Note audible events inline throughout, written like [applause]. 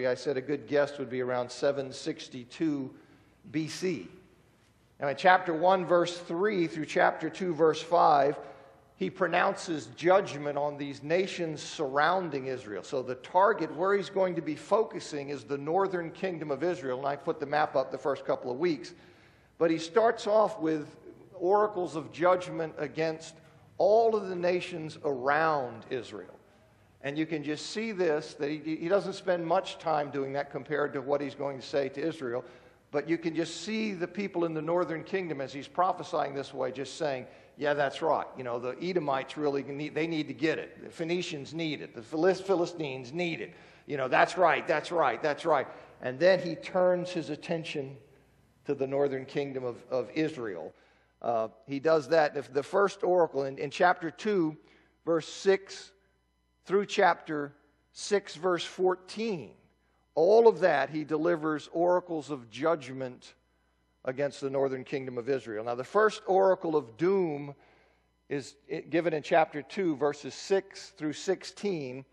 I said a good guess would be around 762 BC. Now, in chapter 1, verse 3 through chapter 2, verse 5, he pronounces judgment on these nations surrounding Israel. So, the target where he's going to be focusing is the northern kingdom of Israel. And I put the map up the first couple of weeks. But he starts off with oracles of judgment against all of the nations around Israel. And you can just see this that he, he doesn't spend much time doing that compared to what he's going to say to Israel. But you can just see the people in the northern kingdom as he's prophesying this way, just saying, yeah, that's right. You know, the Edomites really need, they need to get it. The Phoenicians need it. The Philistines need it. You know, that's right, that's right, that's right. And then he turns his attention to the northern kingdom of, of Israel. Uh, he does that. If the first oracle in, in chapter 2, verse 6 through chapter 6, verse 14, all of that he delivers oracles of judgment against the northern kingdom of Israel. Now, the first oracle of doom is given in chapter 2, verses 6 through 16.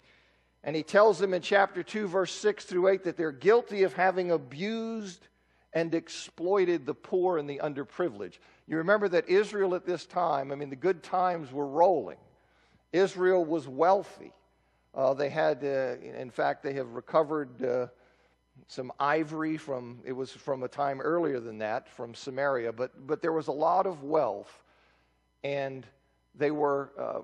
And he tells them in chapter 2, verse 6 through 8, that they're guilty of having abused and exploited the poor and the underprivileged. You remember that Israel at this time, I mean, the good times were rolling. Israel was wealthy. Uh, they had, uh, in fact, they have recovered uh, some ivory from, it was from a time earlier than that, from Samaria, but, but there was a lot of wealth. And they were, uh,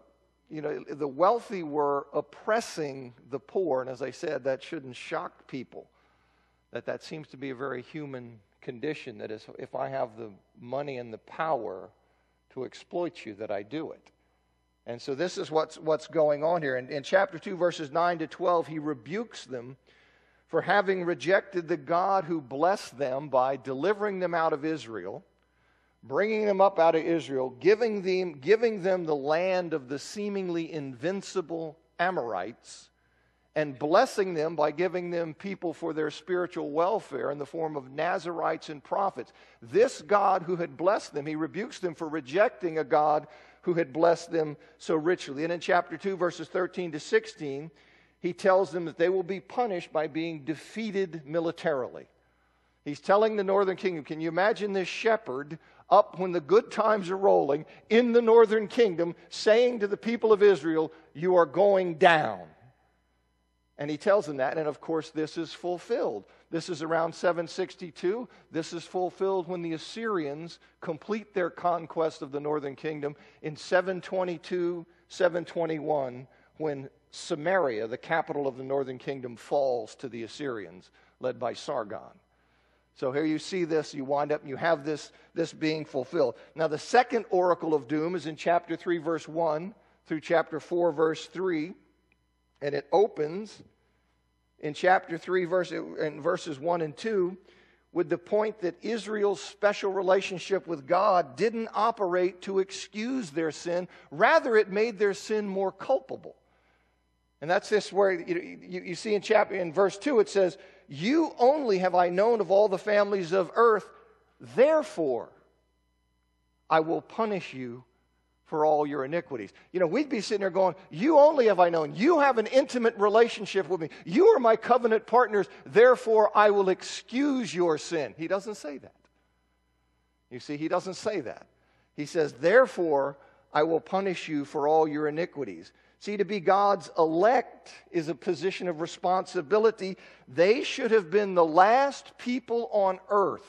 you know, the wealthy were oppressing the poor. And as I said, that shouldn't shock people that that seems to be a very human condition that is if i have the money and the power to exploit you that i do it and so this is what's, what's going on here in, in chapter 2 verses 9 to 12 he rebukes them for having rejected the god who blessed them by delivering them out of israel bringing them up out of israel giving them, giving them the land of the seemingly invincible amorites and blessing them by giving them people for their spiritual welfare in the form of Nazarites and prophets. This God who had blessed them, he rebukes them for rejecting a God who had blessed them so richly. And in chapter 2, verses 13 to 16, he tells them that they will be punished by being defeated militarily. He's telling the northern kingdom, can you imagine this shepherd up when the good times are rolling in the northern kingdom saying to the people of Israel, You are going down? And he tells them that, and of course, this is fulfilled. This is around 762. This is fulfilled when the Assyrians complete their conquest of the northern kingdom in 722, 721, when Samaria, the capital of the northern kingdom, falls to the Assyrians, led by Sargon. So here you see this, you wind up and you have this, this being fulfilled. Now, the second oracle of doom is in chapter 3, verse 1 through chapter 4, verse 3. And it opens in chapter 3, verse, in verses 1 and 2, with the point that Israel's special relationship with God didn't operate to excuse their sin, rather, it made their sin more culpable. And that's this where you, you, you see in chapter in verse 2 it says, You only have I known of all the families of earth, therefore I will punish you for all your iniquities. You know, we'd be sitting there going, You only have I known. You have an intimate relationship with me. You are my covenant partners. Therefore, I will excuse your sin. He doesn't say that. You see, he doesn't say that. He says, Therefore, I will punish you for all your iniquities. See, to be God's elect is a position of responsibility. They should have been the last people on earth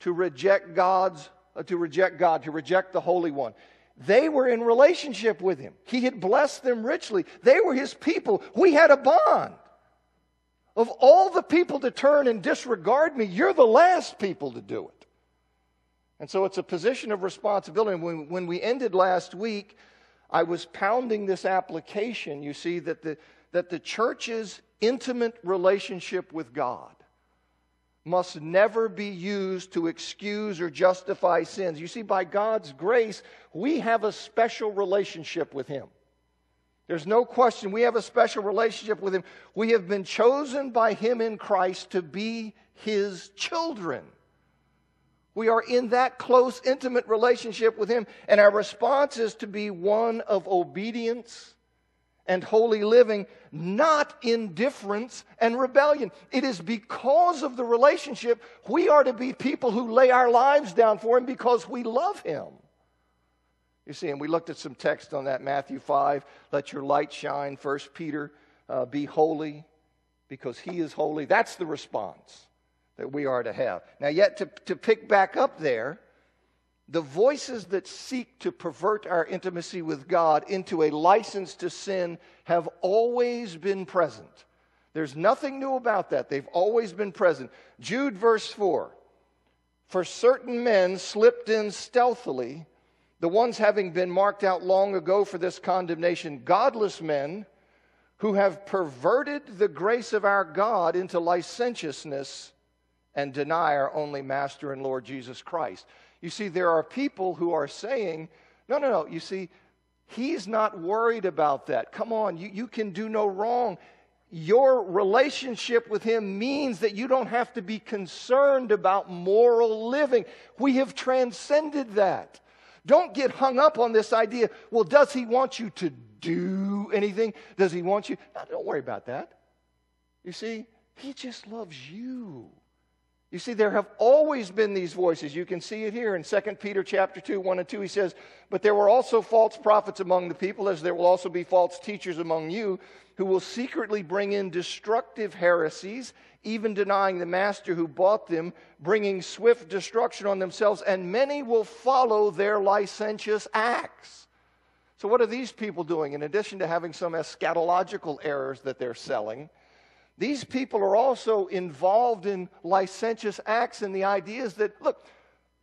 to reject God's uh, to reject God, to reject the Holy One. They were in relationship with him. He had blessed them richly. They were his people. We had a bond. Of all the people to turn and disregard me, you're the last people to do it. And so it's a position of responsibility. When, when we ended last week, I was pounding this application, you see, that the, that the church's intimate relationship with God must never be used to excuse or justify sins. You see, by God's grace, we have a special relationship with Him. There's no question we have a special relationship with Him. We have been chosen by Him in Christ to be His children. We are in that close, intimate relationship with Him, and our response is to be one of obedience and holy living, not indifference and rebellion. It is because of the relationship we are to be people who lay our lives down for Him because we love Him. You see, and we looked at some text on that Matthew 5, let your light shine. First Peter, uh, be holy because He is holy. That's the response that we are to have. Now, yet to, to pick back up there, the voices that seek to pervert our intimacy with God into a license to sin have always been present. There's nothing new about that. They've always been present. Jude, verse 4 For certain men slipped in stealthily, the ones having been marked out long ago for this condemnation, godless men who have perverted the grace of our God into licentiousness and deny our only Master and Lord Jesus Christ. You see, there are people who are saying, no, no, no, you see, he's not worried about that. Come on, you, you can do no wrong. Your relationship with him means that you don't have to be concerned about moral living. We have transcended that. Don't get hung up on this idea. Well, does he want you to do anything? Does he want you? No, don't worry about that. You see, he just loves you. You see, there have always been these voices. You can see it here in 2 Peter chapter 2, 1 and 2. He says, But there were also false prophets among the people, as there will also be false teachers among you, who will secretly bring in destructive heresies, even denying the master who bought them, bringing swift destruction on themselves, and many will follow their licentious acts. So, what are these people doing? In addition to having some eschatological errors that they're selling, these people are also involved in licentious acts, and the idea is that, look,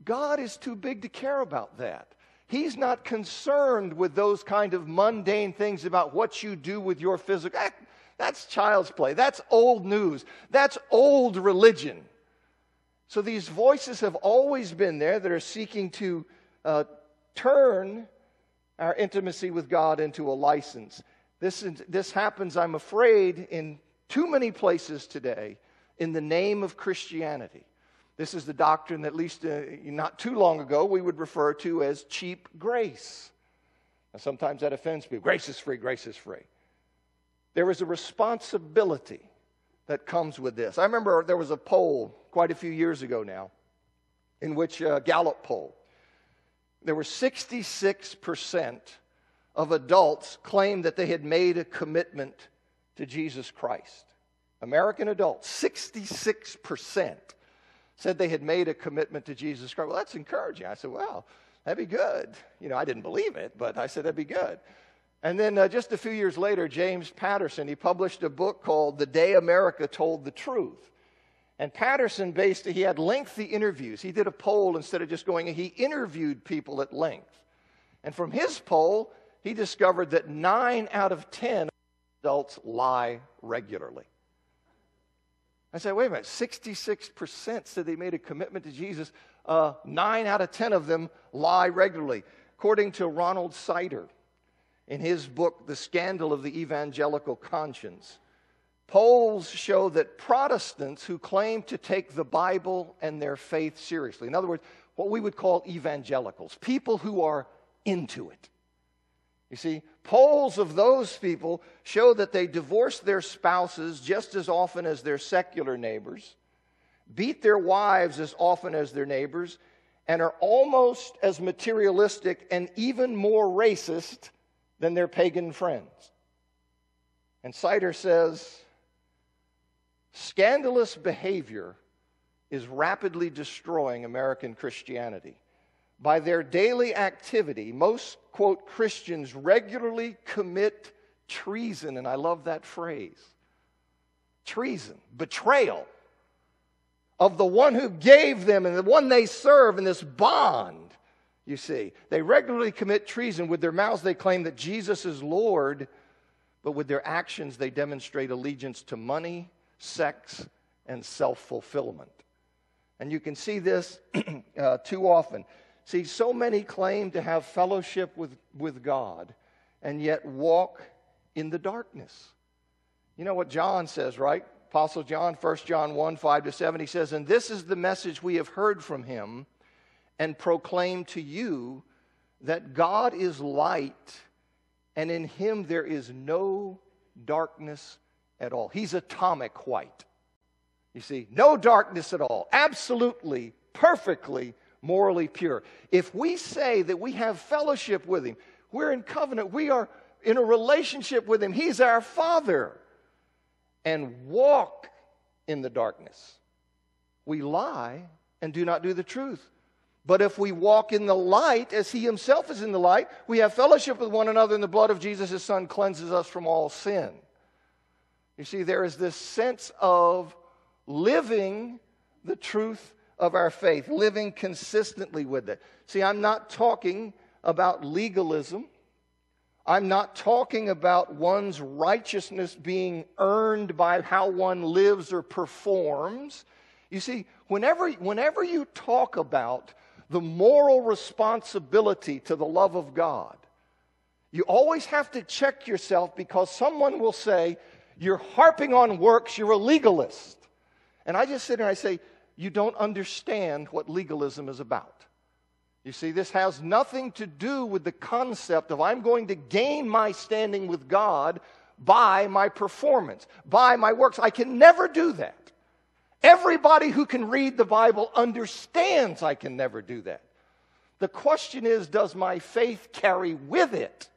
God is too big to care about that. He's not concerned with those kind of mundane things about what you do with your physical. That, that's child's play. That's old news. That's old religion. So these voices have always been there that are seeking to uh, turn our intimacy with God into a license. This, is this happens, I'm afraid, in too many places today in the name of Christianity. This is the doctrine that, at least uh, not too long ago, we would refer to as cheap grace. Now, sometimes that offends people. Grace is free, grace is free. There is a responsibility that comes with this. I remember there was a poll quite a few years ago now, in which a uh, Gallup poll, there were 66% of adults claimed that they had made a commitment to Jesus Christ. American adults, 66% said they had made a commitment to Jesus Christ. Well, that's encouraging. I said, well, that'd be good. You know, I didn't believe it, but I said that'd be good. And then uh, just a few years later, James Patterson, he published a book called The Day America Told the Truth. And Patterson based, he had lengthy interviews. He did a poll instead of just going, he interviewed people at length. And from his poll, he discovered that nine out of 10 adults lie regularly. I said, wait a minute, 66% said they made a commitment to Jesus. Uh, nine out of 10 of them lie regularly. According to Ronald Sider, in his book, The Scandal of the Evangelical Conscience, polls show that Protestants who claim to take the Bible and their faith seriously, in other words, what we would call evangelicals, people who are into it, you see, polls of those people show that they divorce their spouses just as often as their secular neighbors, beat their wives as often as their neighbors, and are almost as materialistic and even more racist than their pagan friends. And Sider says scandalous behavior is rapidly destroying American Christianity by their daily activity, most, quote, Christians regularly commit treason, and I love that phrase treason, betrayal of the one who gave them and the one they serve in this bond. You see, they regularly commit treason. With their mouths, they claim that Jesus is Lord, but with their actions, they demonstrate allegiance to money, sex, and self fulfillment. And you can see this [clears throat] uh, too often. See, so many claim to have fellowship with, with God and yet walk in the darkness. You know what John says, right? Apostle John, 1 John 1 5 to 7, he says, And this is the message we have heard from him and proclaim to you that God is light and in him there is no darkness at all. He's atomic white. You see, no darkness at all. Absolutely, perfectly, morally pure. If we say that we have fellowship with him, we're in covenant, we are in a relationship with him, he's our father, and walk in the darkness, we lie and do not do the truth. But if we walk in the light as he himself is in the light, we have fellowship with one another, and the blood of Jesus, his son, cleanses us from all sin. You see, there is this sense of living the truth of our faith, living consistently with it. See, I'm not talking about legalism. I'm not talking about one's righteousness being earned by how one lives or performs. You see, whenever, whenever you talk about the moral responsibility to the love of God, you always have to check yourself because someone will say, You're harping on works, you're a legalist. And I just sit there and I say, You don't understand what legalism is about. You see, this has nothing to do with the concept of I'm going to gain my standing with God by my performance, by my works. I can never do that. Everybody who can read the Bible understands I can never do that. The question is does my faith carry with it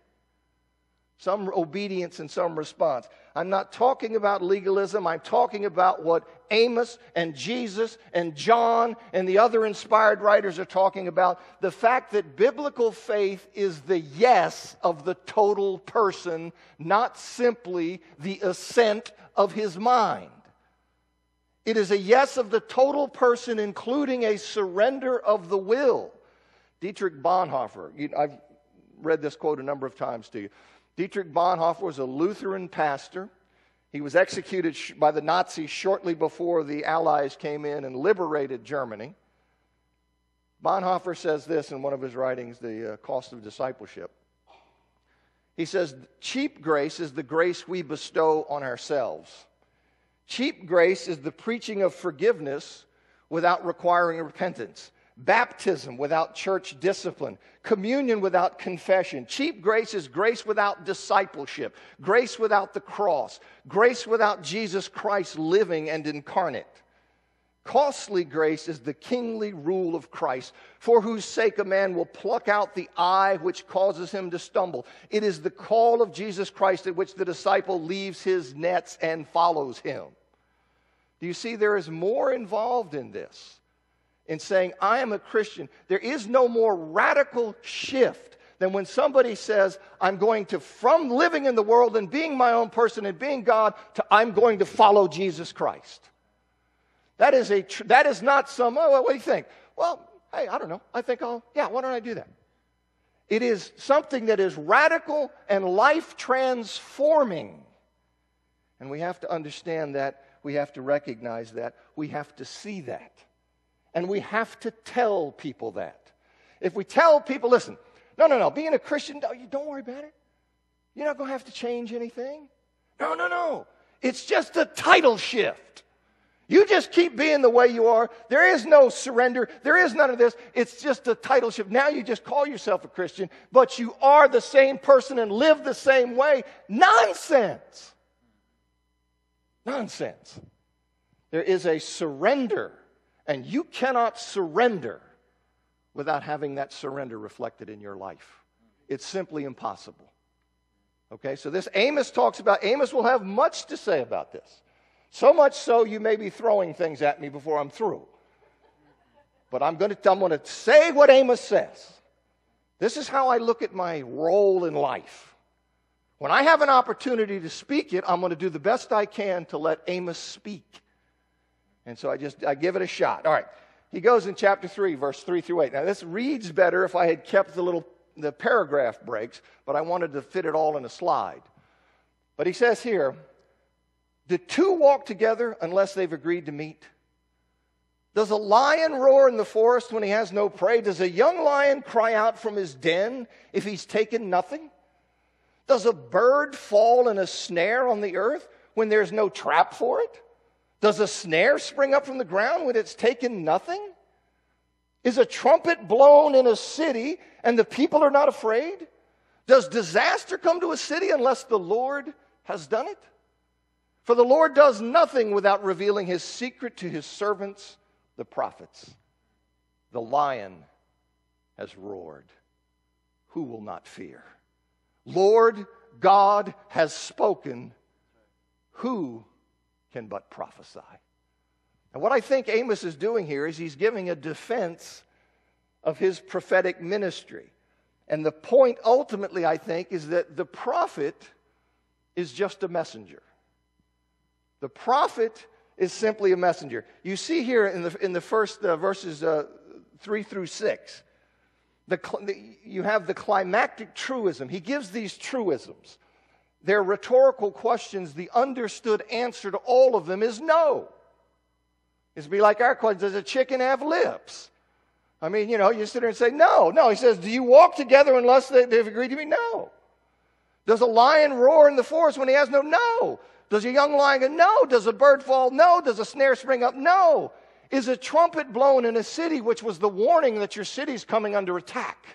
some obedience and some response? I'm not talking about legalism. I'm talking about what Amos and Jesus and John and the other inspired writers are talking about the fact that biblical faith is the yes of the total person, not simply the assent of his mind. It is a yes of the total person, including a surrender of the will. Dietrich Bonhoeffer, I've read this quote a number of times to you. Dietrich Bonhoeffer was a Lutheran pastor. He was executed by the Nazis shortly before the Allies came in and liberated Germany. Bonhoeffer says this in one of his writings, The uh, Cost of Discipleship. He says, Cheap grace is the grace we bestow on ourselves. Cheap grace is the preaching of forgiveness without requiring repentance, baptism without church discipline, communion without confession. Cheap grace is grace without discipleship, grace without the cross, grace without Jesus Christ living and incarnate. Costly grace is the kingly rule of Christ, for whose sake a man will pluck out the eye which causes him to stumble. It is the call of Jesus Christ at which the disciple leaves his nets and follows him. Do you see there is more involved in this? In saying, I am a Christian. There is no more radical shift than when somebody says, I'm going to, from living in the world and being my own person and being God, to I'm going to follow Jesus Christ. That is, a, tr- that is not some, oh, what do you think? Well, hey, I don't know. I think I'll, yeah, why don't I do that? It is something that is radical and life transforming. And we have to understand that. We have to recognize that. We have to see that. And we have to tell people that. If we tell people, listen, no, no, no, being a Christian, don't worry about it. You're not going to have to change anything. No, no, no. It's just a title shift. You just keep being the way you are. There is no surrender. There is none of this. It's just a title shift. Now you just call yourself a Christian, but you are the same person and live the same way. Nonsense. Nonsense. There is a surrender, and you cannot surrender without having that surrender reflected in your life. It's simply impossible. Okay, so this Amos talks about, Amos will have much to say about this. So much so, you may be throwing things at me before I'm through. But I'm going to, I'm going to say what Amos says. This is how I look at my role in life. When I have an opportunity to speak it, I'm going to do the best I can to let Amos speak. And so I just I give it a shot. All right. He goes in chapter 3, verse 3 through 8. Now this reads better if I had kept the little the paragraph breaks, but I wanted to fit it all in a slide. But he says here, do two walk together unless they've agreed to meet? Does a lion roar in the forest when he has no prey? Does a young lion cry out from his den if he's taken nothing? Does a bird fall in a snare on the earth when there's no trap for it? Does a snare spring up from the ground when it's taken nothing? Is a trumpet blown in a city and the people are not afraid? Does disaster come to a city unless the Lord has done it? For the Lord does nothing without revealing his secret to his servants, the prophets. The lion has roared. Who will not fear? Lord God has spoken. Who can but prophesy? And what I think Amos is doing here is he's giving a defense of his prophetic ministry. And the point ultimately, I think, is that the prophet is just a messenger. The prophet is simply a messenger. You see here in the, in the first uh, verses uh, 3 through 6, the, the, you have the climactic truism. He gives these truisms. They're rhetorical questions. The understood answer to all of them is no. It's be like our question Does a chicken have lips? I mean, you know, you sit there and say, No. No. He says, Do you walk together unless they, they've agreed to be? No. Does a lion roar in the forest when he has no? No. Does a young lion go? No. Does a bird fall? No. Does a snare spring up? No. Is a trumpet blown in a city, which was the warning that your city's coming under attack?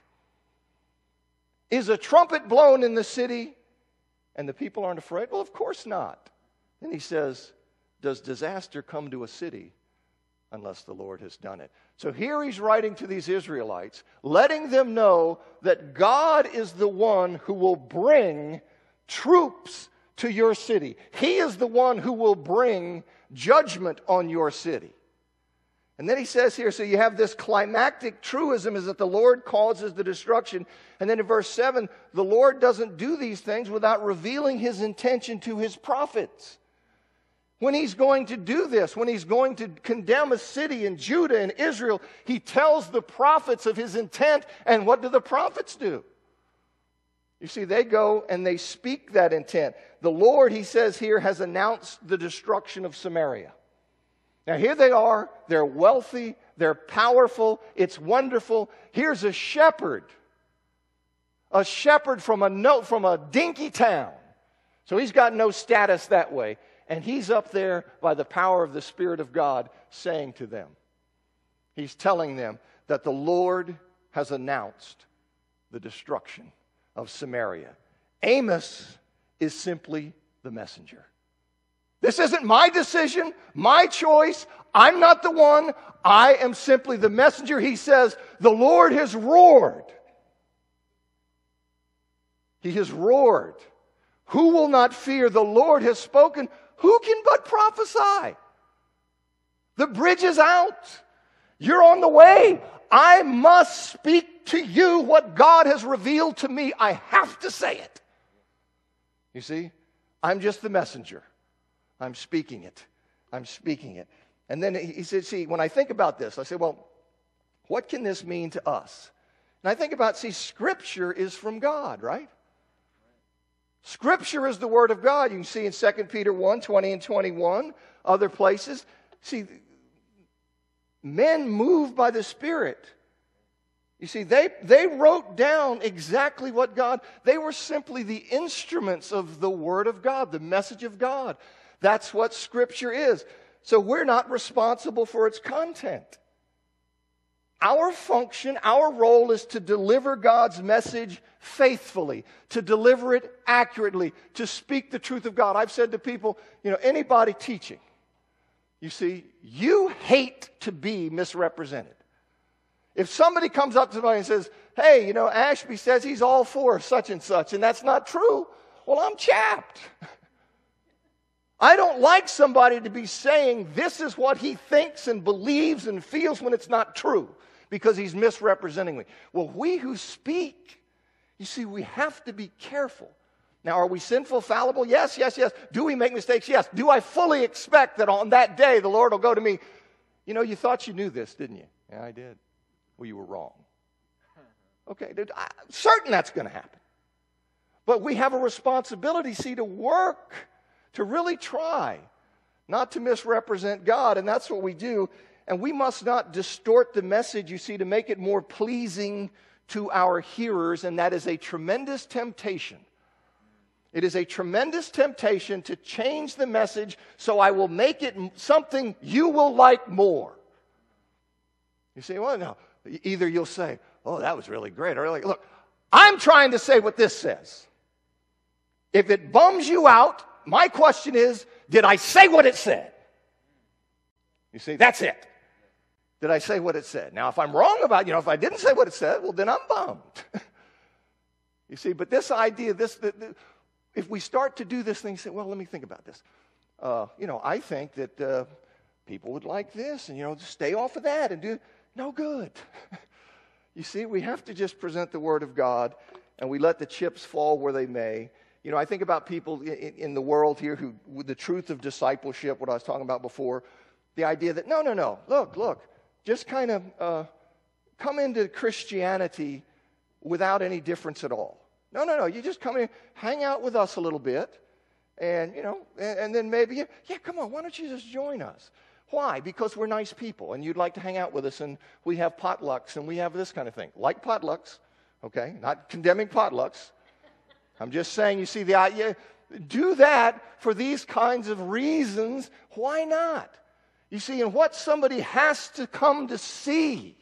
Is a trumpet blown in the city and the people aren't afraid? Well, of course not. Then he says, Does disaster come to a city unless the Lord has done it? So here he's writing to these Israelites, letting them know that God is the one who will bring troops to your city. He is the one who will bring judgment on your city. And then he says here, so you have this climactic truism is that the Lord causes the destruction. And then in verse 7, the Lord doesn't do these things without revealing his intention to his prophets. When he's going to do this, when he's going to condemn a city in Judah and Israel, he tells the prophets of his intent. And what do the prophets do? You see, they go and they speak that intent. The Lord, he says here, has announced the destruction of Samaria. Now, here they are. They're wealthy. They're powerful. It's wonderful. Here's a shepherd, a shepherd from a, note from a dinky town. So he's got no status that way. And he's up there by the power of the Spirit of God saying to them, He's telling them that the Lord has announced the destruction of Samaria. Amos is simply the messenger. This isn't my decision, my choice. I'm not the one. I am simply the messenger. He says, The Lord has roared. He has roared. Who will not fear? The Lord has spoken. Who can but prophesy? The bridge is out. You're on the way. I must speak to you what God has revealed to me. I have to say it. You see, I'm just the messenger. I'm speaking it. I'm speaking it. And then he said, See, when I think about this, I say, Well, what can this mean to us? And I think about, see, Scripture is from God, right? Scripture is the Word of God. You can see in 2 Peter 1 20 and 21, other places. See, men moved by the Spirit. You see, they, they wrote down exactly what God, they were simply the instruments of the Word of God, the message of God. That's what Scripture is. So we're not responsible for its content. Our function, our role is to deliver God's message faithfully, to deliver it accurately, to speak the truth of God. I've said to people, you know, anybody teaching, you see, you hate to be misrepresented. If somebody comes up to somebody and says, hey, you know, Ashby says he's all for such and such, and that's not true, well, I'm chapped. [laughs] I don't like somebody to be saying this is what he thinks and believes and feels when it's not true because he's misrepresenting me. Well, we who speak, you see, we have to be careful. Now, are we sinful, fallible? Yes, yes, yes. Do we make mistakes? Yes. Do I fully expect that on that day the Lord will go to me, you know, you thought you knew this, didn't you? Yeah, I did. Well, you were wrong. Okay, I'm certain that's going to happen. But we have a responsibility, see, to work, to really try not to misrepresent God, and that's what we do. And we must not distort the message, you see, to make it more pleasing to our hearers, and that is a tremendous temptation. It is a tremendous temptation to change the message so I will make it something you will like more. You say, well, no. Either you'll say, oh, that was really great. Or like, look, I'm trying to say what this says. If it bums you out, my question is did I say what it said? You see, that's it. Did I say what it said? Now, if I'm wrong about, you know, if I didn't say what it said, well, then I'm bummed. [laughs] you see, but this idea, this, the, the, if we start to do this thing, say, well, let me think about this. Uh, you know, I think that uh, people would like this, and, you know, just stay off of that and do no good. [laughs] you see, we have to just present the Word of God, and we let the chips fall where they may. You know, I think about people in, in the world here who, with the truth of discipleship, what I was talking about before, the idea that, no, no, no, look, look, just kind of uh, come into Christianity without any difference at all. No, no, no, you just come in, hang out with us a little bit, and, you know, and, and then maybe, yeah, come on, why don't you just join us? Why? Because we're nice people and you'd like to hang out with us and we have potlucks and we have this kind of thing. Like potlucks, okay? Not condemning potlucks. I'm just saying, you see, the idea, do that for these kinds of reasons. Why not? You see, and what somebody has to come to see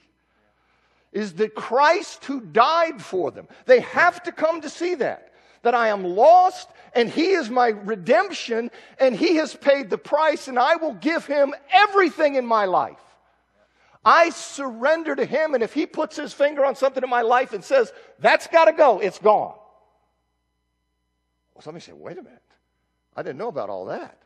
is that Christ who died for them. They have to come to see that. That I am lost and He is my redemption and He has paid the price and I will give Him everything in my life. I surrender to Him and if He puts His finger on something in my life and says, that's got to go, it's gone. Well, somebody say, wait a minute. I didn't know about all that.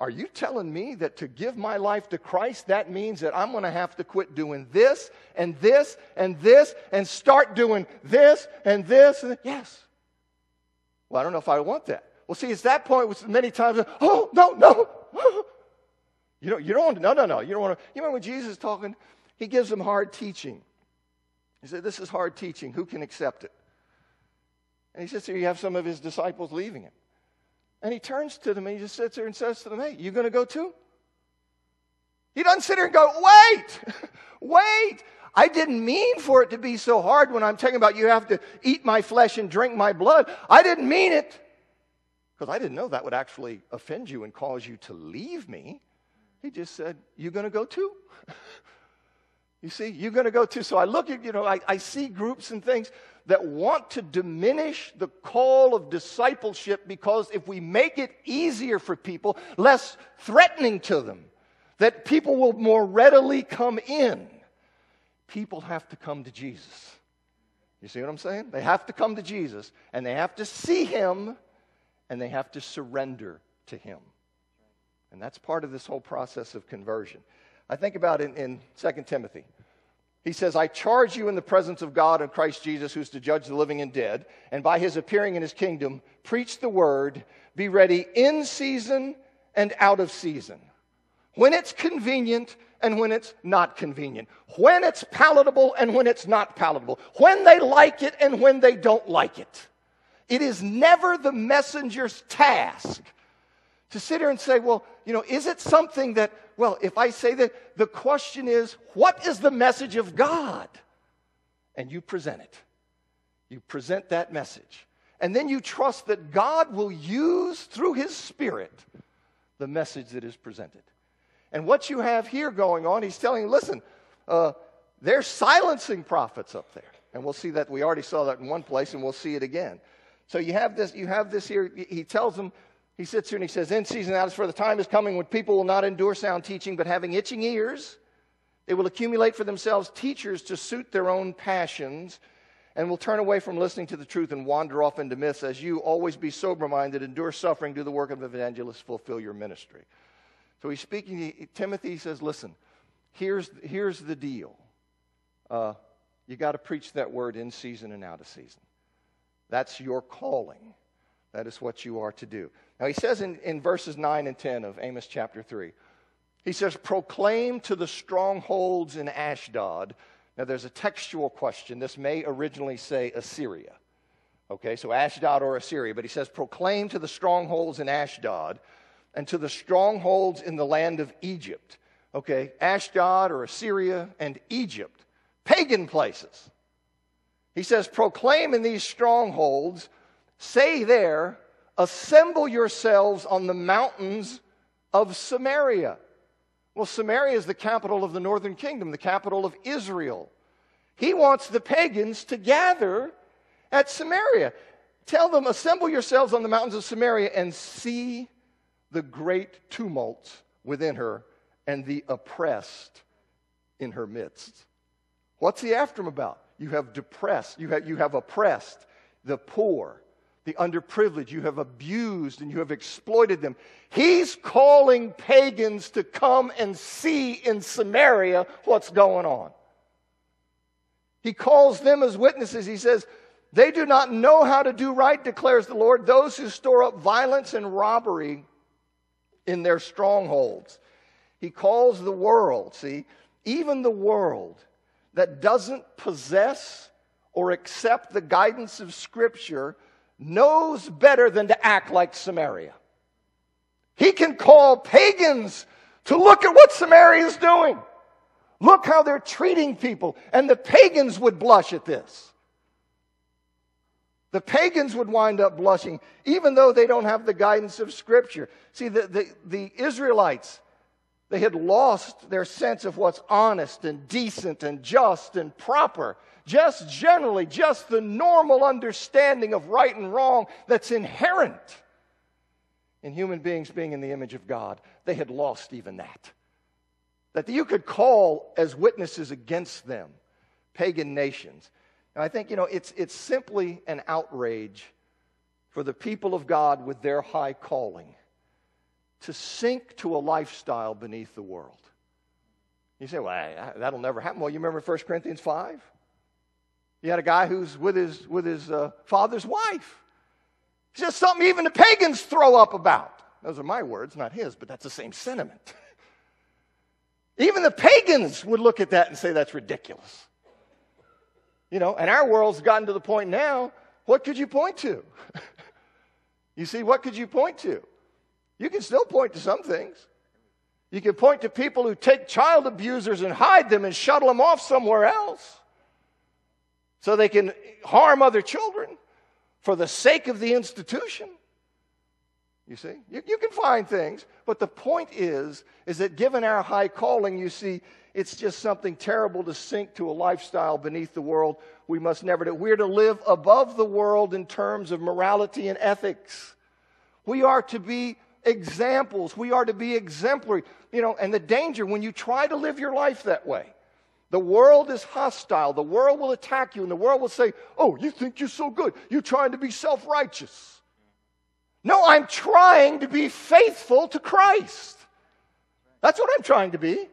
Are you telling me that to give my life to Christ, that means that I'm going to have to quit doing this and this and this and start doing this and this? And yes. Well, I don't know if I want that. Well, see, it's that point which many times, oh, no, no. [laughs] You don't, you don't want to, no, no, no. You don't want to. You remember when Jesus is talking, he gives them hard teaching. He said, This is hard teaching. Who can accept it? And he says, Here you have some of his disciples leaving him. And he turns to them and he just sits there and says to them, Hey, you going to go too? He doesn't sit there and go, Wait, [laughs] wait. I didn't mean for it to be so hard when I'm talking about you have to eat my flesh and drink my blood. I didn't mean it. Because I didn't know that would actually offend you and cause you to leave me. He just said, You going to go too? [laughs] you see, you're going to go too. So I look at, you know, I, I see groups and things that want to diminish the call of discipleship because if we make it easier for people, less threatening to them, that people will more readily come in, people have to come to Jesus. You see what I'm saying? They have to come to Jesus and they have to see him and they have to surrender to him. And that's part of this whole process of conversion. I think about in, in 2 Timothy. He says, I charge you in the presence of God and Christ Jesus, who's to judge the living and dead, and by his appearing in his kingdom, preach the word, be ready in season and out of season. When it's convenient and when it's not convenient. When it's palatable and when it's not palatable. When they like it and when they don't like it. It is never the messenger's task to sit here and say, well, you know, is it something that well, if I say that, the question is, what is the message of God? And you present it. You present that message. And then you trust that God will use through His Spirit the message that is presented. And what you have here going on, He's telling, listen, uh, they're silencing prophets up there. And we'll see that. We already saw that in one place, and we'll see it again. So you have this, you have this here. He tells them, he sits here and he says, In season out is for the time is coming when people will not endure sound teaching, but having itching ears, they will accumulate for themselves teachers to suit their own passions and will turn away from listening to the truth and wander off into myths. As you always be sober minded, endure suffering, do the work of evangelist, fulfill your ministry. So he's speaking to Timothy. He says, Listen, here's, here's the deal. Uh, you got to preach that word in season and out of season. That's your calling. That is what you are to do. Now, he says in, in verses 9 and 10 of Amos chapter 3, he says, Proclaim to the strongholds in Ashdod. Now, there's a textual question. This may originally say Assyria. Okay, so Ashdod or Assyria, but he says, Proclaim to the strongholds in Ashdod and to the strongholds in the land of Egypt. Okay, Ashdod or Assyria and Egypt, pagan places. He says, Proclaim in these strongholds, say there, Assemble yourselves on the mountains of Samaria. Well, Samaria is the capital of the northern kingdom, the capital of Israel. He wants the pagans to gather at Samaria. Tell them, assemble yourselves on the mountains of Samaria and see the great tumult within her and the oppressed in her midst. What's he after him about? You have depressed, you have, you have oppressed the poor, the underprivileged. You have abused and you have exploited them. He's calling pagans to come and see in Samaria what's going on. He calls them as witnesses. He says, They do not know how to do right, declares the Lord, those who store up violence and robbery in their strongholds. He calls the world, see, even the world that doesn't possess or accept the guidance of Scripture knows better than to act like Samaria. He can call pagans to look at what Samaria is doing. Look how they're treating people. And the pagans would blush at this. The pagans would wind up blushing, even though they don't have the guidance of Scripture. See, the, the, the Israelites, they had lost their sense of what's honest and decent and just and proper. Just generally, just the normal understanding of right and wrong that's inherent in human beings being in the image of God. They had lost even that. That you could call as witnesses against them pagan nations. And I think, you know, it's, it's simply an outrage for the people of God with their high calling to sink to a lifestyle beneath the world. You say, well, that'll never happen. Well, you remember 1 Corinthians 5? You had a guy who's with his, with his uh, father's wife. It's just something even the pagans throw up about. Those are my words, not his, but that's the same sentiment. [laughs] even the pagans would look at that and say that's ridiculous. You know, and our world's gotten to the point now, what could you point to? [laughs] you see, what could you point to? You can still point to some things. You can point to people who take child abusers and hide them and shuttle them off somewhere else so they can harm other children for the sake of the institution. You see, you, you, can find things, but the point is, is that given our high calling, you see, it's just something terrible to sink to a lifestyle beneath the world. We must never do. We're to live above the world in terms of morality and ethics. We are to be examples. We are to be exemplary. You know, and the danger when you try to live your life that way. The world is hostile. The world will attack you, and the world will say, Oh, you think you're so good. You're trying to be self righteous. No, I'm trying to be faithful to Christ. That's what I'm trying to be.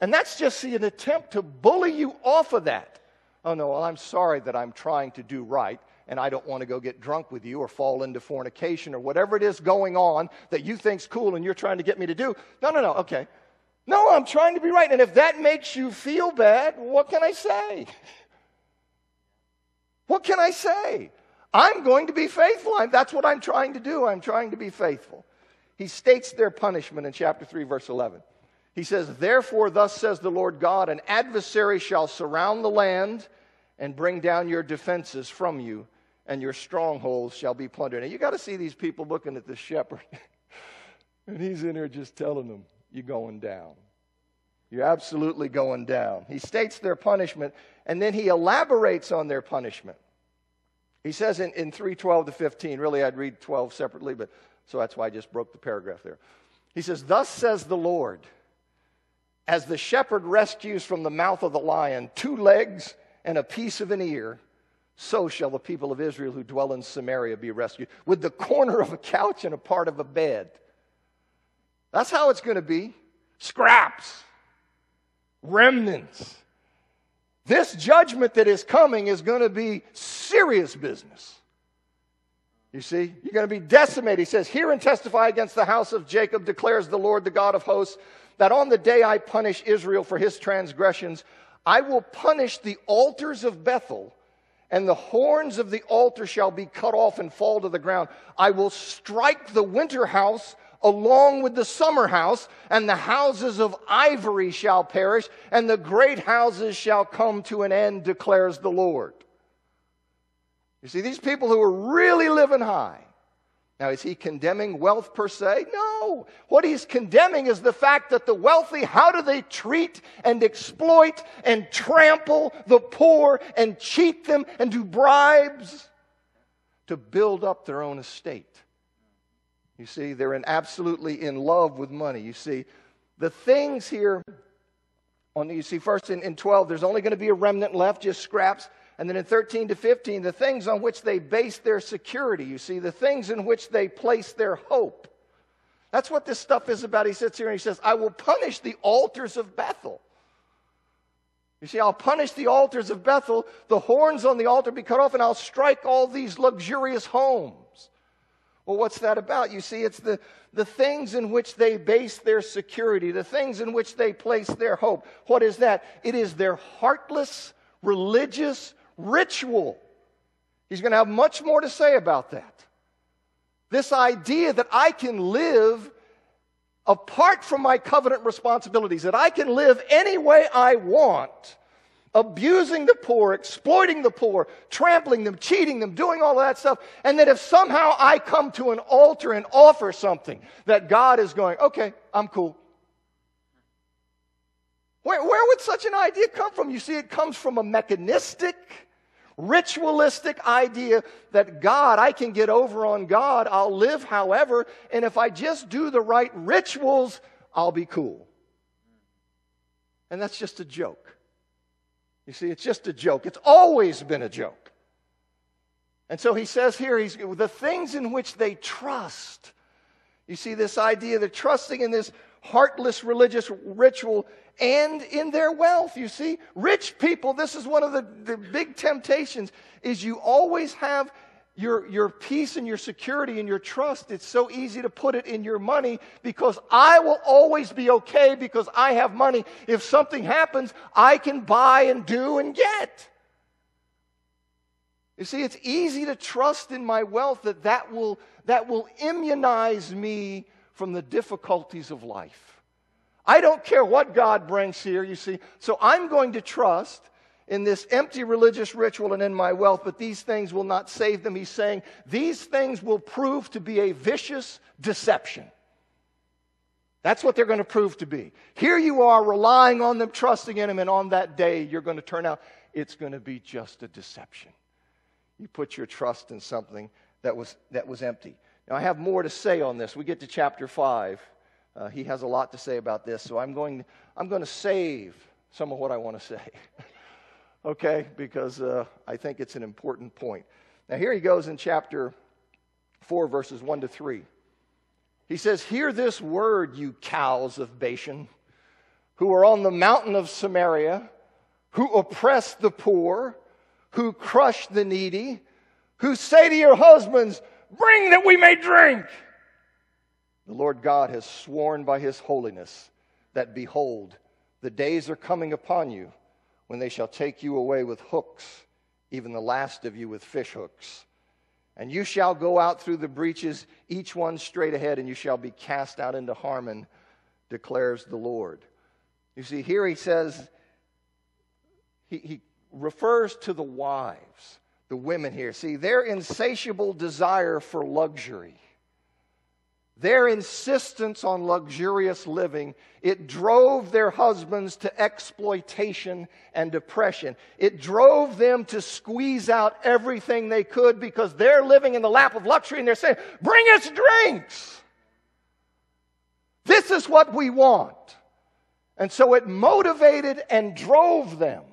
And that's just see, an attempt to bully you off of that. Oh, no, well, I'm sorry that I'm trying to do right, and I don't want to go get drunk with you or fall into fornication or whatever it is going on that you think's cool and you're trying to get me to do. No, no, no, okay. No, I'm trying to be right. And if that makes you feel bad, what can I say? What can I say? I'm going to be faithful. I'm, that's what I'm trying to do. I'm trying to be faithful. He states their punishment in chapter 3, verse 11. He says, Therefore, thus says the Lord God, an adversary shall surround the land and bring down your defenses from you, and your strongholds shall be plundered. Now, you got to see these people looking at the shepherd. [laughs] and he's in there just telling them, You're going down. You're absolutely going down. He states their punishment, and then he elaborates on their punishment. He says in, in 312 to 15, really, I'd read 12 separately, but so that's why I just broke the paragraph there. He says, Thus says the Lord. As the shepherd rescues from the mouth of the lion two legs and a piece of an ear, so shall the people of Israel who dwell in Samaria be rescued, with the corner of a couch and a part of a bed. That's how it's going to be scraps, remnants. This judgment that is coming is going to be serious business. You see, you're going to be decimated. He says, Hear and testify against the house of Jacob, declares the Lord, the God of hosts that on the day I punish Israel for his transgressions, I will punish the altars of Bethel, and the horns of the altar shall be cut off and fall to the ground. I will strike the winter house along with the summer house, and the houses of ivory shall perish, and the great houses shall come to an end, declares the Lord. You see, these people who are really living high, Now, is he condemning wealth per se? No. What he's condemning is the fact that the wealthy, how do they treat and exploit and trample the poor and cheat them and do bribes to build up their own estate? You see, they're in absolutely in love with money. You see, the things here on you see first in, in 12, there's only going to be a remnant left, just scraps. And then in 13 to 15, the things on which they base their security, you see, the things in which they place their hope. That's what this stuff is about. He sits here and he says, I will punish the altars of Bethel. You see, I'll punish the altars of Bethel, the horns on the altar be cut off, and I'll strike all these luxurious homes. Well, what's that about? You see, it's the, the things in which they base their security, the things in which they place their hope. What is that? It is their heartless, religious ritual. He's going to have much more to say about that. This idea that I can live apart from my covenant responsibilities, that I can live any way I want, abusing the poor, exploiting the poor, trampling them, cheating them, doing all that stuff, and that if somehow I come to an altar and offer something, that God is going, okay, I'm cool. Where, where would such an idea come from? You see, it comes from a mechanistic, ritualistic idea that God, I can get over on God, I'll live however, and if I just do the right rituals, I'll be cool. And that's just a joke. You see, it's just a joke. It's always been a joke. And so he says here, he's, the things in which they trust. You see, this idea that trusting in this heartless religious ritual and in their wealth. You see, rich people, this is one of the, the big temptations, is you always have your, your peace and your security and your trust. It's so easy to put it in your money because I will always be okay because I have money. If something happens, I can buy and do and get. You see, it's easy to trust in my wealth that that will, that will immunize me from the difficulties of life. I don't care what God brings here, you see. So I'm going to trust in this empty religious ritual and in my wealth, but these things will not save them. He's saying these things will prove to be a vicious deception. That's what they're going to prove to be. Here you are relying on them, trusting in them, and on that day you're going to turn out it's going to be just a deception. You put your trust in something that was, that was empty. Now, I have more to say on this. We get to chapter 5. Uh, he has a lot to say about this, so I'm going, I'm going to save some of what I want to say. [laughs] okay? Because uh, I think it's an important point. Now, here he goes in chapter 4, verses 1 to 3. He says, Hear this word, you cows of Bashan, who are on the mountain of Samaria, who oppress the poor, who crush the needy, who say to your husbands, Bring that we may drink. The Lord God has sworn by his holiness that, behold, the days are coming upon you when they shall take you away with hooks, even the last of you with fish hooks. And you shall go out through the breaches, each one straight ahead, and you shall be cast out into Harmon, declares the Lord. You see, here he says, he, he refers to the wives, the women here. See, their insatiable desire for luxury their insistence on luxurious living, it drove their husbands to exploitation and depression. It drove them to squeeze out everything they could because they're living in the lap of luxury and they're saying, Bring us drinks. This is what we want. And so it motivated and drove them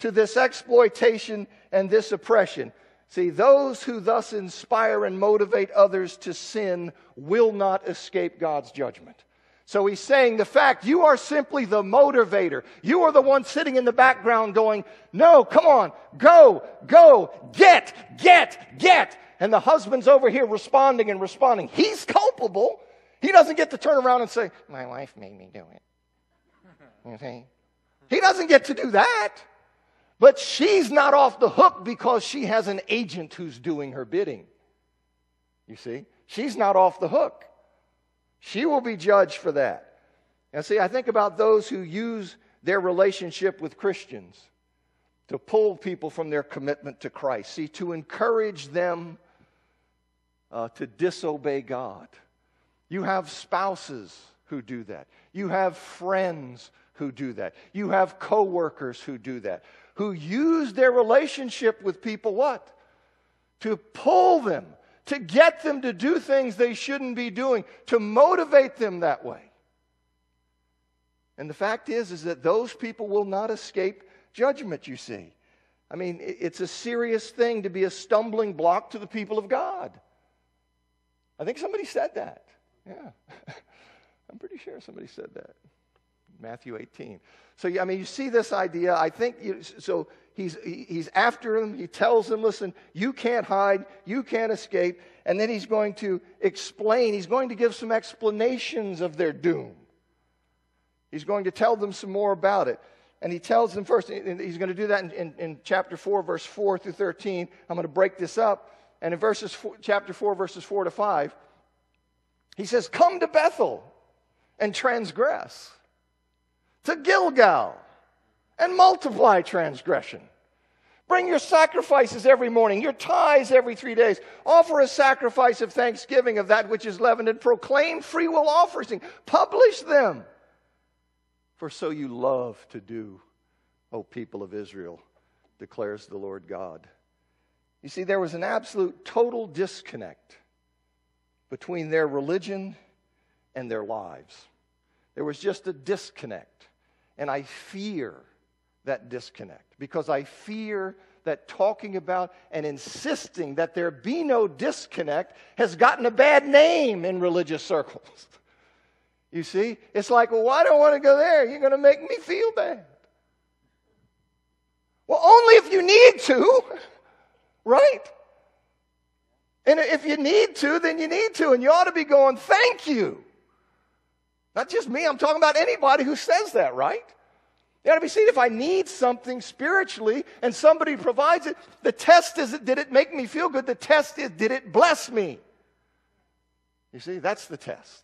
to this exploitation and this oppression. See, those who thus inspire and motivate others to sin will not escape God's judgment. So he's saying the fact you are simply the motivator. You are the one sitting in the background going, no, come on, go, go, get, get, get. And the husband's over here responding and responding. He's culpable. He doesn't get to turn around and say, my wife made me do it. You see? He doesn't get to do that. But she's not off the hook because she has an agent who's doing her bidding. You see? She's not off the hook. She will be judged for that. And see, I think about those who use their relationship with Christians to pull people from their commitment to Christ. See, to encourage them uh, to disobey God. You have spouses who do that. You have friends who do that. You have coworkers who do that, who use their relationship with people what? To pull them, to get them to do things they shouldn't be doing, to motivate them that way. And the fact is is that those people will not escape judgment, you see. I mean, it's a serious thing to be a stumbling block to the people of God. I think somebody said that. Yeah. [laughs] I'm pretty sure somebody said that. Matthew 18. So, I mean, you see this idea. I think you, so. He's, he's after him. He tells them, listen, you can't hide. You can't escape. And then he's going to explain. He's going to give some explanations of their doom. He's going to tell them some more about it. And he tells them first, he's going to do that in, in, in, chapter 4, verse 4 through 13. I'm going to break this up. And in verses four, chapter 4, verses 4 to 5, he says, Come to Bethel and transgress, to Gilgal and multiply transgression. Bring your sacrifices every morning, your tithes every three days. Offer a sacrifice of thanksgiving of that which is leavened, and proclaim free will offerings. Publish them. For so you love to do, O people of Israel, declares the Lord God. You see, there was an absolute total disconnect between their religion and their lives. There was just a disconnect. And I fear that disconnect because I fear that talking about and insisting that there be no disconnect has gotten a bad name in religious circles. [laughs] You see? It's like, well, I want to go there? You're going to make me feel bad. Well, only if you need to, [laughs] right? And if you need to, then you need to. And you ought to be going, thank you. Not just me, I'm talking about anybody who says that, right? You to be seen if I need something spiritually and somebody provides it. The test is did it make me feel good? The test is did it bless me? You see, that's the test.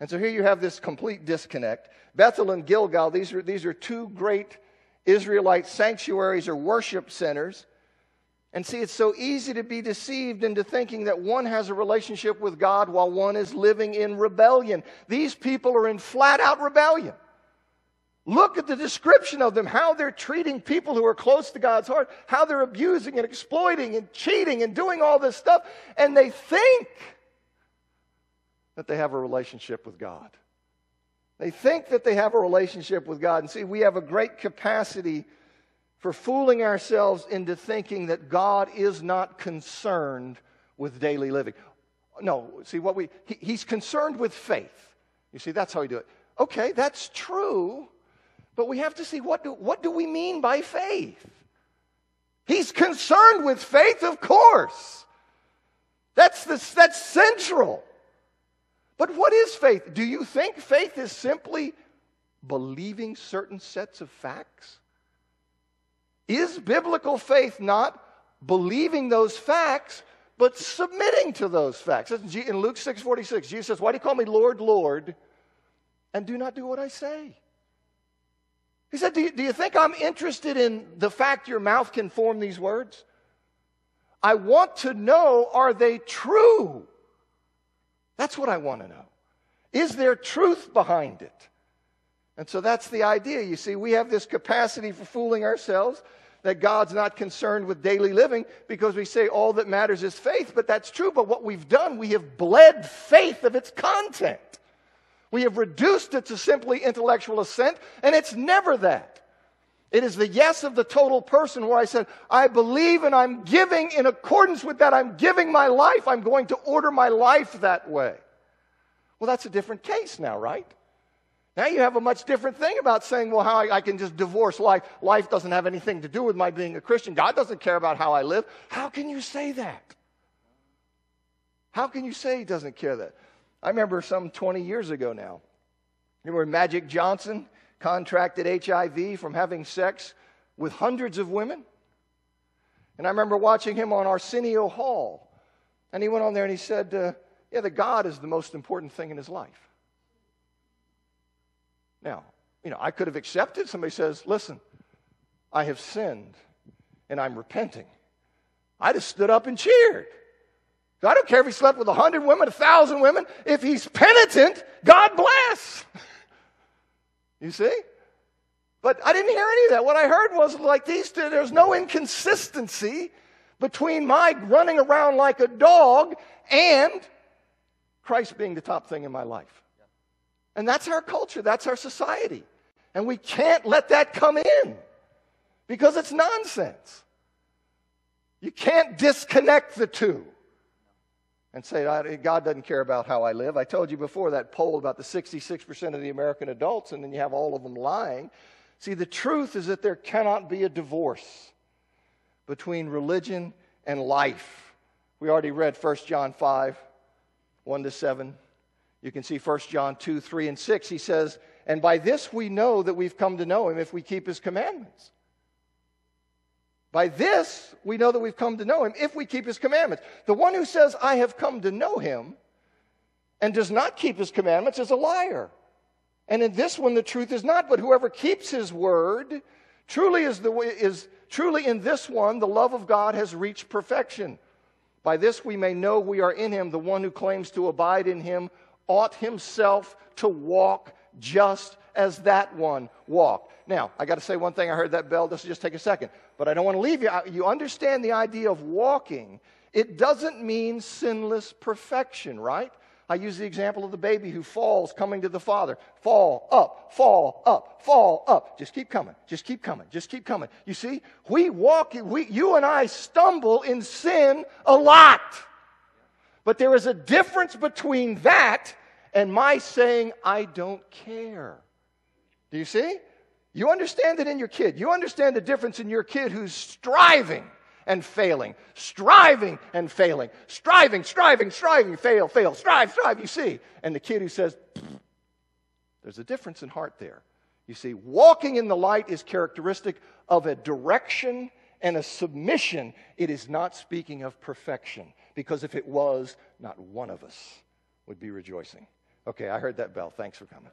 And so here you have this complete disconnect. Bethel and Gilgal, these are, these are two great Israelite sanctuaries or worship centers. And see, it's so easy to be deceived into thinking that one has a relationship with God while one is living in rebellion. These people are in flat out rebellion. Look at the description of them, how they're treating people who are close to God's heart, how they're abusing and exploiting and cheating and doing all this stuff. And they think that they have a relationship with God. They think that they have a relationship with God. And see, we have a great capacity for fooling ourselves into thinking that God is not concerned with daily living. No, see, what we, he, he's concerned with faith. You see, that's how we do it. Okay, that's true, but we have to see what do, what do we mean by faith? He's concerned with faith, of course. That's, the, that's central. But what is faith? Do you think faith is simply believing certain sets of facts? Is biblical faith not believing those facts, but submitting to those facts? In Luke 6 46, Jesus says, Why do you call me Lord, Lord, and do not do what I say? He said, do you, do you think I'm interested in the fact your mouth can form these words? I want to know, are they true? That's what I want to know. Is there truth behind it? And so that's the idea. You see, we have this capacity for fooling ourselves that God's not concerned with daily living because we say all that matters is faith, but that's true. But what we've done, we have bled faith of its content. We have reduced it to simply intellectual assent, and it's never that. It is the yes of the total person where I said, I believe and I'm giving in accordance with that. I'm giving my life. I'm going to order my life that way. Well, that's a different case now, right? Now you have a much different thing about saying, well, how I, I, can just divorce life. Life doesn't have anything to do with my being a Christian. God doesn't care about how I live. How can you say that? How can you say He doesn't care that? I remember some 20 years ago now. Remember Magic Johnson? contracted HIV from having sex with hundreds of women. And I remember watching him on Arsenio Hall. And he went on there and he said, uh, Yeah, the God is the most important thing in his life. Now, you know, I could have accepted. Somebody says, Listen, I have sinned and I'm repenting. I just stood up and cheered I don't care if he slept with a hundred women, a thousand women. If he's penitent, God bless. [laughs] you see? But I didn't hear any of that. What I heard was like these two, there's no inconsistency between my running around like a dog and Christ being the top thing in my life. And that's our culture, that's our society. And we can't let that come in because it's nonsense. You can't disconnect the two and say, God doesn't care about how I live. I told you before that poll about the 66% of the American adults, and then you have all of them lying. See, the truth is that there cannot be a divorce between religion and life. We already read 1 John 5, 1 to 7. You can see 1 John 2, 3, and 6. He says, And by this we know that we've come to know him if we keep his commandments. By this we know that we've come to know him if we keep his commandments. The one who says, I have come to know him, and does not keep his commandments is a liar. And in this one the truth is not, but whoever keeps his word truly is the is truly in this one the love of God has reached perfection. By this we may know we are in him. The one who claims to abide in him ought himself to walk just as that one walked. Now, I got to say one thing. I heard that bell. This will just take a second. But I don't want to leave you. You understand the idea of walking. It doesn't mean sinless perfection, right? I use the example of the baby who falls coming to the father. Fall up, fall up, fall up. Just keep coming. Just keep coming. Just keep coming. You see, we walk, we, you and I stumble in sin a lot. But there is a difference between that and my saying, I don't care. Do you see? You understand it in your kid. You understand the difference in your kid who's striving and failing, striving and failing, striving, striving, striving, fail, fail, strive, strive, you see. And the kid who says, there's a difference in heart there. You see, walking in the light is characteristic of a direction and a submission. It is not speaking of perfection, because if it was, not one of us would be rejoicing. Okay, I heard that bell. Thanks for coming.